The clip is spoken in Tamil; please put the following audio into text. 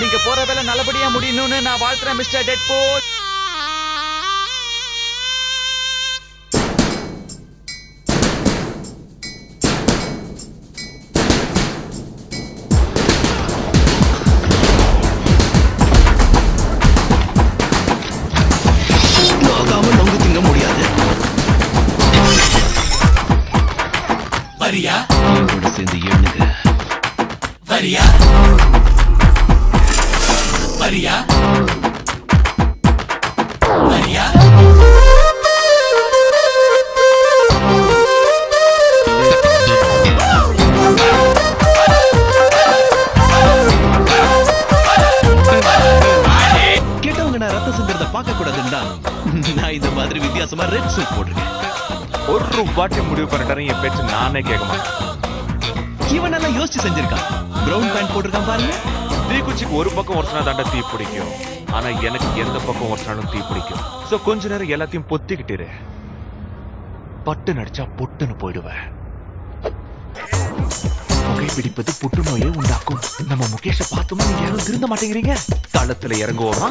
நீங்க போற வேலை நல்லபடியா முடியணும்னு நான் வாழ்த்துறேன் மிஸ்டர் திங்க முடியாது. வரியா? கூட சேர்ந்து எண்ணுங்க வரியா? வரியா வரியா கேட்டவங்க நான் ரத்த சிந்தறத பார்க்க கூடாதுன்னு தான் நான் இந்த மாதிரி வித்தியாசமா ரெட் சூட் போட்டிருக்கேன். ஒரு வாட்டி முடிவு பண்ணிட்டாரு என் பேச்சு நானே கேட்க மாட்டேன். இவன் நல்லா யோசிச்சு செஞ்சிருக்கான். பிரவுன் பேண்ட் போட்டிருக்கான் பாருங்க. தீக்குச்சிக்கு ஒரு பக்கம் ஒருத்தனா தாண்டா தீ பிடிக்கும். ஆனா எனக்கு எந்த பக்கம் ஒருத்தனாலும் தீ பிடிக்கும். சோ கொஞ்ச நேரம் எல்லாத்தையும் பொத்திக்கிட்டு பட்டு நடிச்சா பொட்டுன்னு போயிடுவேன். புகைப்பிடிப்பது புற்றுநோயை உண்டாக்கும். நம்ம முகேஷ பார்த்தோமா நீங்க யாரும் திருந்த மாட்டேங்கிறீங்க? தளத்துல இறங்குவோமா?